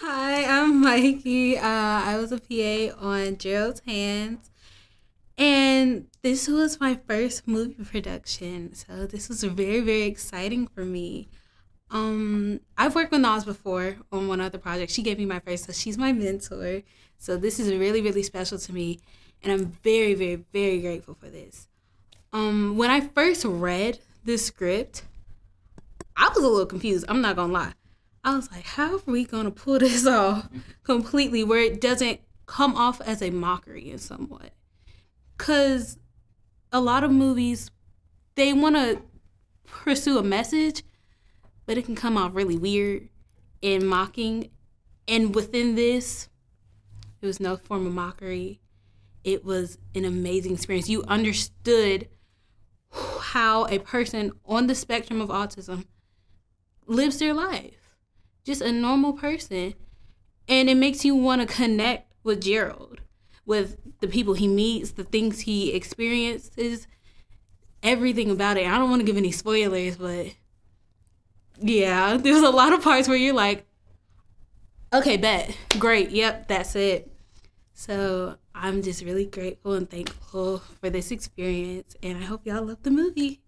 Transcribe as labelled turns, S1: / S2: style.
S1: Hi, I'm Mikey. Uh, I was a PA on Gerald's Hands, and this was my first movie production. So this was very, very exciting for me. Um, I've worked with Nas before on one other project. She gave me my first, so she's my mentor. So this is really, really special to me, and I'm very, very, very grateful for this. Um, when I first read this script, I was a little confused. I'm not gonna lie. I was like, how are we gonna pull this off completely where it doesn't come off as a mockery in some way? Cause a lot of movies they wanna pursue a message, but it can come off really weird and mocking. And within this, it was no form of mockery. It was an amazing experience. You understood how a person on the spectrum of autism lives their life just a normal person. And it makes you want to connect with Gerald, with the people he meets, the things he experiences, everything about it. I don't want to give any spoilers, but yeah, there's a lot of parts where you're like, okay, bet, great, yep, that's it. So I'm just really grateful and thankful for this experience, and I hope y'all love the movie.